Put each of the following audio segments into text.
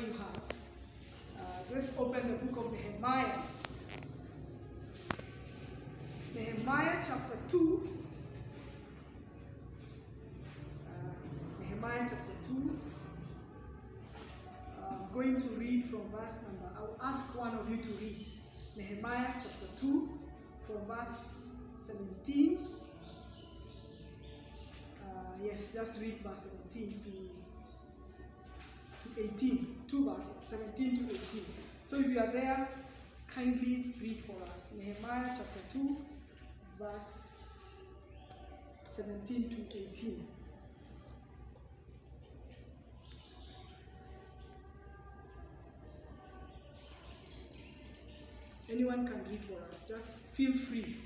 you have, uh, just open the book of Nehemiah. Nehemiah chapter 2. Uh, Nehemiah chapter 2. Uh, I'm going to read from verse number, I'll ask one of you to read. Nehemiah chapter 2, from verse 17. Uh, yes, just read verse 17 to, to 18. Two verses, 17 to 18. So if you are there, kindly read for us. Nehemiah chapter 2, verse 17 to 18. Anyone can read for us. Just feel free.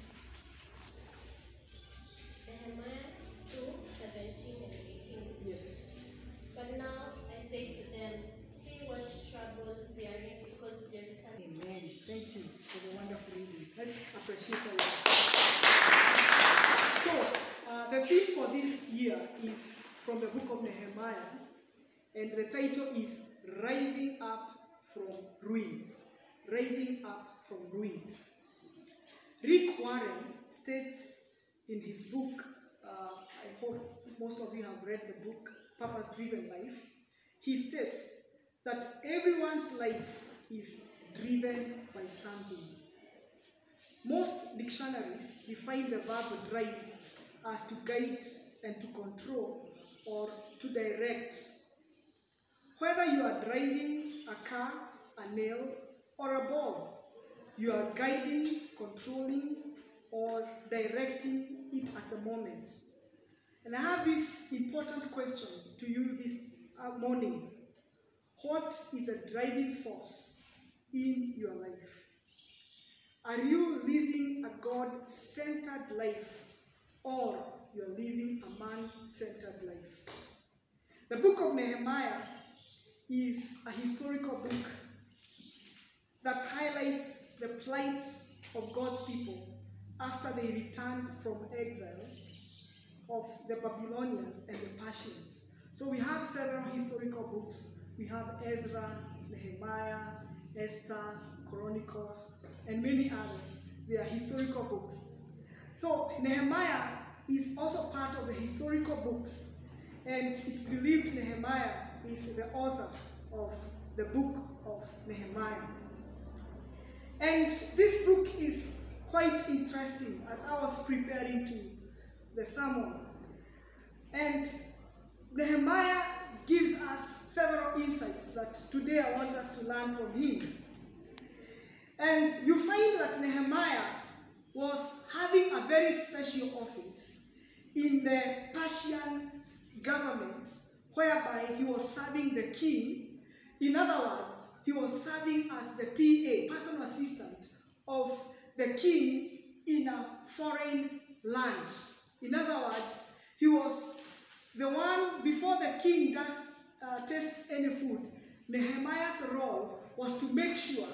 Is from the book of Nehemiah, and the title is Rising Up from Ruins. Rising Up from Ruins. Rick Warren states in his book, uh, I hope most of you have read the book, Purpose Driven Life, he states that everyone's life is driven by something. Most dictionaries define the verb drive as to guide and to control or to direct. Whether you are driving a car, a nail, or a ball, you are guiding, controlling, or directing it at the moment. And I have this important question to you this uh, morning. What is a driving force in your life? Are you living a God centered life or you're living a man centered life? The book of Nehemiah is a historical book that highlights the plight of God's people after they returned from exile of the Babylonians and the Persians. So we have several historical books. We have Ezra, Nehemiah, Esther, Chronicles, and many others. They are historical books. So Nehemiah is also part of the historical books, and it's believed Nehemiah is the author of the book of Nehemiah. And this book is quite interesting as I was preparing to the sermon. And Nehemiah gives us several insights that today I want us to learn from him. And you find that Nehemiah was having a very special office in the Persian government, whereby he was serving the king. In other words, he was serving as the PA, personal assistant of the king in a foreign land. In other words, he was the one before the king does uh, tastes any food. Nehemiah's role was to make sure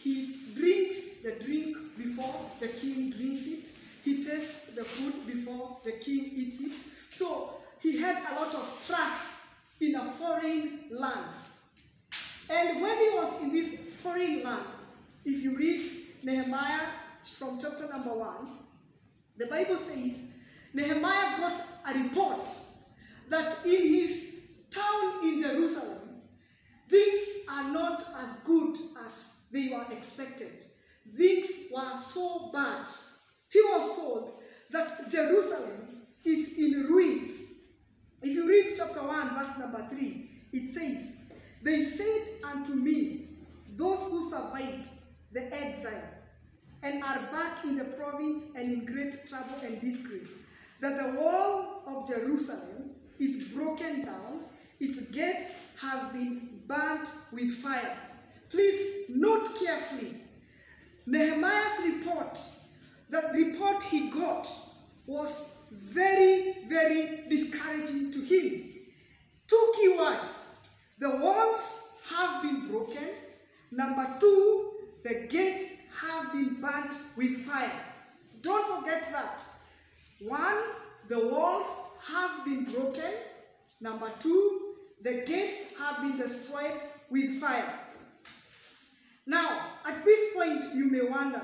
he drinks the drink before the king drinks it. He tastes the food before the king eats it. So he had a lot of trust in a foreign land. And when he was in this foreign land, if you read Nehemiah from chapter number one, the Bible says Nehemiah got a report that in his town in Jerusalem, things are not as good as they were expected. Things were so bad. He was told that Jerusalem is in ruins. If you read chapter 1, verse number 3, it says, They said unto me, those who survived the exile and are back in the province and in great trouble and disgrace, that the wall of Jerusalem is broken down, its gates have been burnt with fire. Please note carefully Nehemiah's report, the report he got was very, very discouraging to him. Two key words the walls have been broken. Number two, the gates have been burnt with fire. Don't forget that. One, the walls have been broken. Number two, the gates have have been destroyed with fire. Now, at this point, you may wonder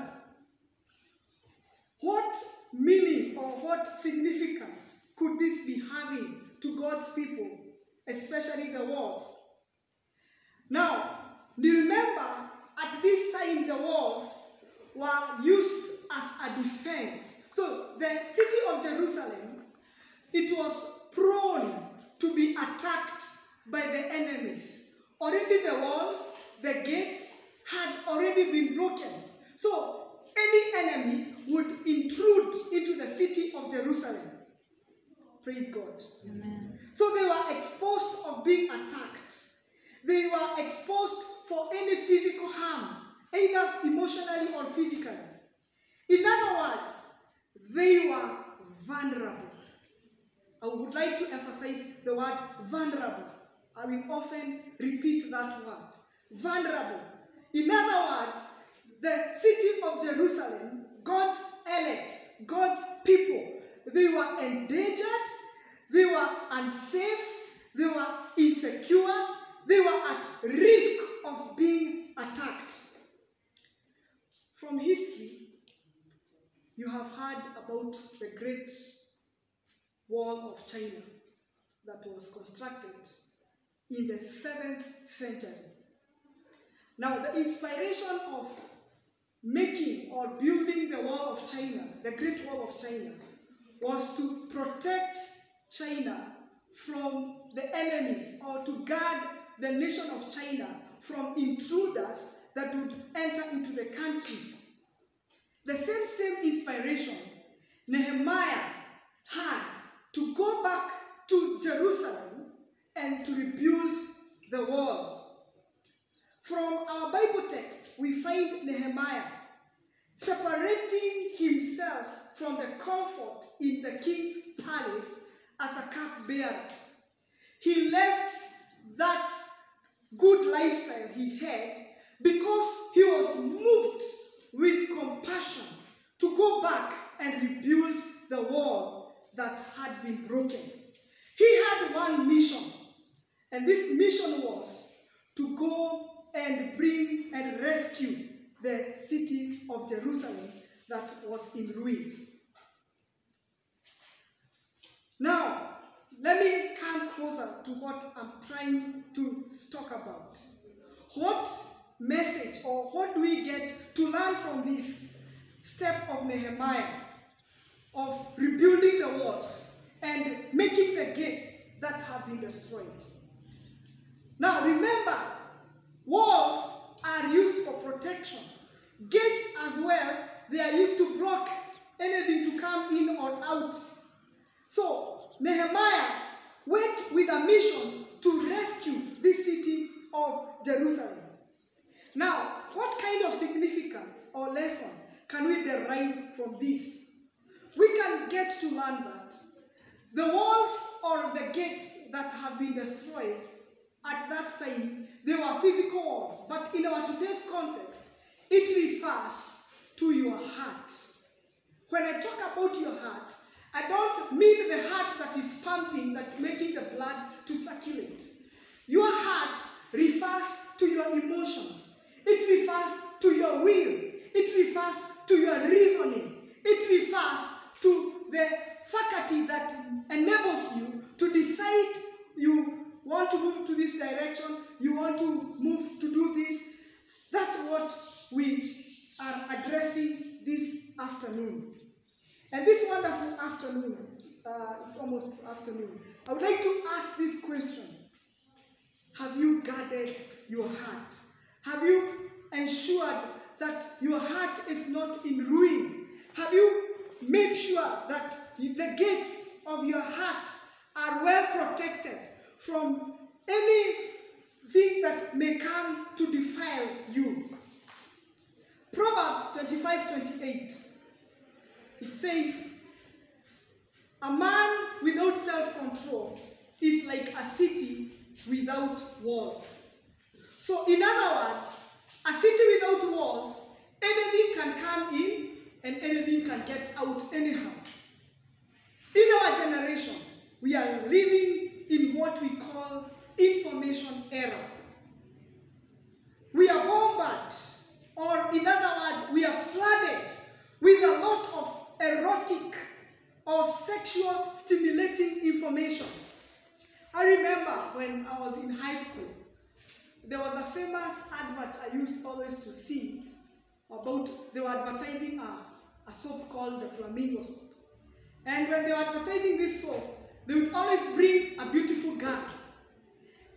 what meaning or what significance could this be having to God's people, especially the walls? Now, do you remember at this time the walls were used as a defense. So the city of Jerusalem, it was prone to be attacked by the enemies. Already the walls, the gates had already been broken. So any enemy would intrude into the city of Jerusalem. Praise God. Amen. So they were exposed of being attacked. They were exposed for any physical harm, either emotionally or physically. In other words, they were vulnerable. I would like to emphasize the word vulnerable. I will often repeat that word. Vulnerable. In other words, the city of Jerusalem, God's elect, God's people, they were endangered, they were unsafe, they were insecure, they were at risk of being attacked. From history, you have heard about the Great Wall of China that was constructed in the 7th century. Now, the inspiration of making or building the Wall of China, the Great Wall of China, was to protect China from the enemies or to guard the nation of China from intruders that would enter into the country. The same same inspiration Nehemiah had to go back to Jerusalem and to rebuild the wall. From our Bible text, we find Nehemiah separating himself from the comfort in the king's palace as a cupbearer. He left that good lifestyle he had because he was moved with compassion to go back and rebuild the wall that had been broken. He had one mission, and this mission was to go and bring and rescue the city of Jerusalem that was in ruins. Now, let me come closer to what I'm trying to talk about. What message or what do we get to learn from this step of Nehemiah of rebuilding the walls and making the gates that have been destroyed? Now, remember, walls are used for protection. Gates as well, they are used to block anything to come in or out. So, Nehemiah went with a mission to rescue this city of Jerusalem. Now, what kind of significance or lesson can we derive from this? We can get to learn that the walls or the gates that have been destroyed at that time, they were physical walls, but in our today's context, it refers to your heart. When I talk about your heart, I don't mean the heart that is pumping, that's making the blood to circulate. Your heart refers to your emotions. It refers to your will. It refers to your reasoning. It refers to the faculty that enables you to decide you want to move to this direction, you want to move to do this. That's what we are addressing this afternoon. And this wonderful afternoon, uh, it's almost afternoon, I would like to ask this question Have you guarded your heart? Have you ensured that your heart is not in ruin? Have you made sure that the gates of your heart are well protected from anything that may come to defile you? Proverbs 25 28. It says, A man without self control is like a city without walls. So, in other words, a city without walls, anything can come in and anything can get out anyhow. In our generation, we are living in what we call information era. We are bombarded, or in other words, we are flooded with a lot of erotic or sexual stimulating information. I remember when I was in high school, there was a famous advert I used always to see about they were advertising a, a soap called the Flamingo soap. And when they were advertising this soap, they would always bring a beautiful girl.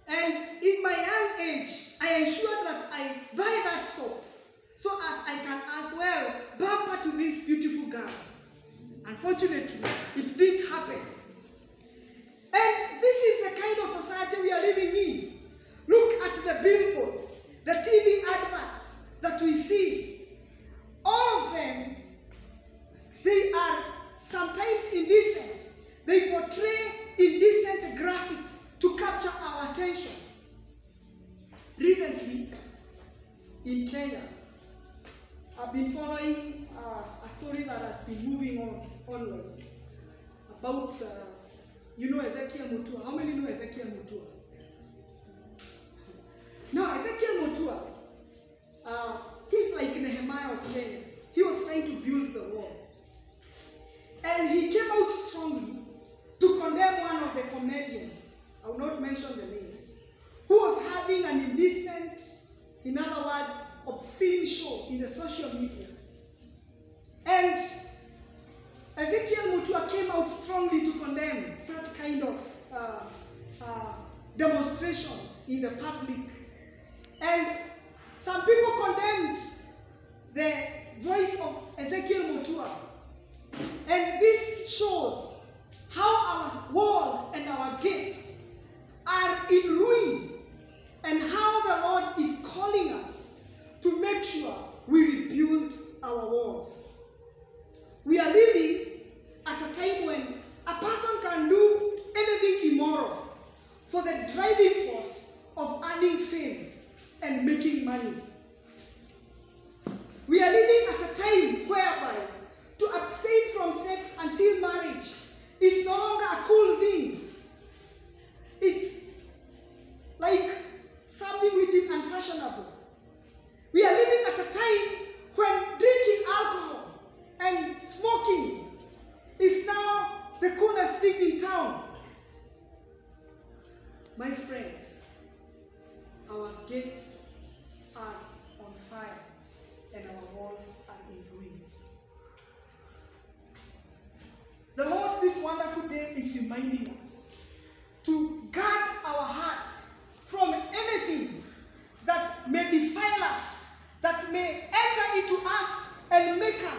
And in my young age, I ensured that I buy that soap so as I can as well bumper to this beautiful girl. Unfortunately, it didn't happen. And this is the kind of society we are living in. Look at the billboards, the TV adverts that we see. All of them, they are sometimes indecent. They portray indecent graphics to capture our attention. Recently, in Kenya, I've been following uh, a story that has been moving on online about, uh, you know Ezekiel Mutua. How many know Ezekiel Mutua? No, Ezekiel Mutua, uh, he's like Nehemiah of Kenya. He was trying to build the wall. And he came out strongly to condemn one of the comedians, I will not mention the name, who was having an indecent, in other words, obscene show in the social media. And Ezekiel Mutua came out strongly to condemn such kind of uh, uh, demonstration in the public. And some people condemned the voice of Ezekiel Mutua. And this shows how our walls and our gates are in ruin and how the Lord is calling us to make sure we rebuild our walls. We are living at a time when a person can do anything immoral for the driving force of earning fame and making money. We are living at a time whereby to abstain from sex until marriage is no longer a cool thing. It's like something which is unfashionable. We are living at a time when drinking alcohol and smoking is now the coolest thing in town. My friends, our gates are on fire are in. The Lord, this wonderful day, is reminding us to guard our hearts from anything that may defile us, that may enter into us and make us